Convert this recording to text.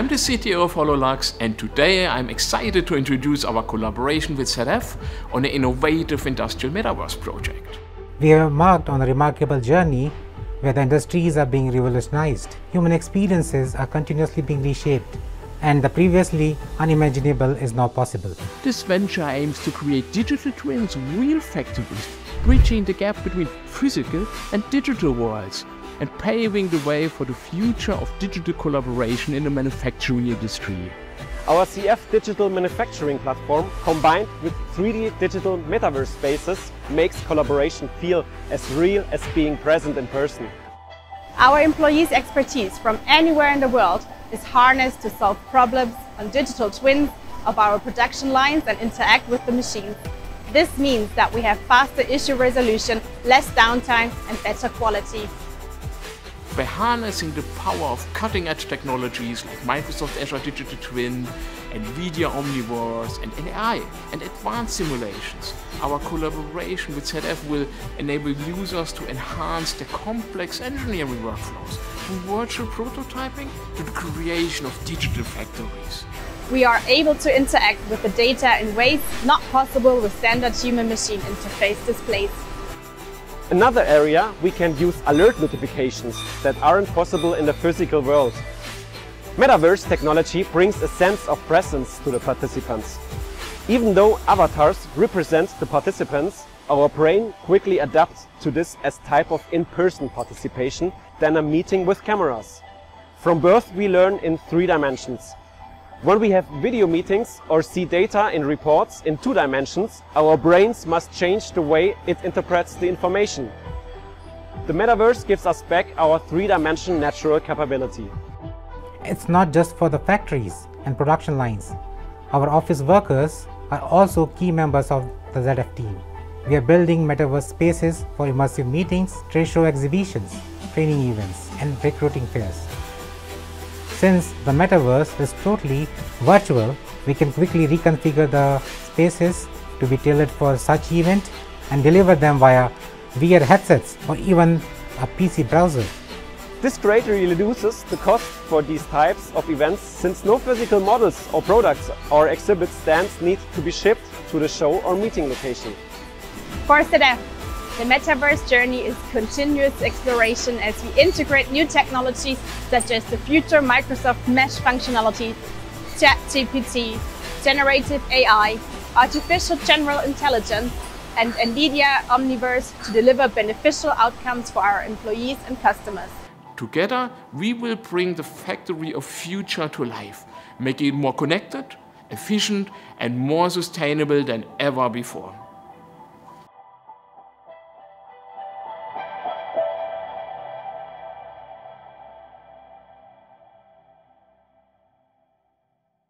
I'm the CTO of HoloLux and today I'm excited to introduce our collaboration with ZF on an innovative industrial metaverse project. We have embarked on a remarkable journey where the industries are being revolutionized. Human experiences are continuously being reshaped and the previously unimaginable is now possible. This venture aims to create digital twins of real factories, bridging the gap between physical and digital worlds and paving the way for the future of digital collaboration in the manufacturing industry. Our ZF digital manufacturing platform combined with 3D digital metaverse spaces makes collaboration feel as real as being present in person. Our employees' expertise from anywhere in the world is harnessed to solve problems on digital twins of our production lines and interact with the machines. This means that we have faster issue resolution, less downtime and better quality. By harnessing the power of cutting-edge technologies like Microsoft Azure Digital Twin, NVIDIA Omniverse and AI and advanced simulations, our collaboration with ZF will enable users to enhance their complex engineering workflows from virtual prototyping to the creation of digital factories. We are able to interact with the data in ways not possible with standard human-machine interface displays. Another area, we can use alert notifications that aren't possible in the physical world. Metaverse technology brings a sense of presence to the participants. Even though avatars represent the participants, our brain quickly adapts to this as type of in-person participation than a meeting with cameras. From birth we learn in three dimensions. When we have video meetings or see data in reports in two dimensions, our brains must change the way it interprets the information. The metaverse gives us back our three-dimension natural capability. It's not just for the factories and production lines. Our office workers are also key members of the ZF team. We are building metaverse spaces for immersive meetings, trade show exhibitions, training events, and recruiting fairs. Since the metaverse is totally virtual, we can quickly reconfigure the spaces to be tailored for such event and deliver them via VR headsets or even a PC browser. This greatly reduces the cost for these types of events since no physical models or products or exhibit stands need to be shipped to the show or meeting location. For ZF, the metaverse journey is continuous exploration as we integrate new technologies such as the future Microsoft Mesh functionality, ChatGPT, generative AI, artificial general intelligence, and NVIDIA Omniverse to deliver beneficial outcomes for our employees and customers. Together, we will bring the factory of future to life, making it more connected, efficient, and more sustainable than ever before.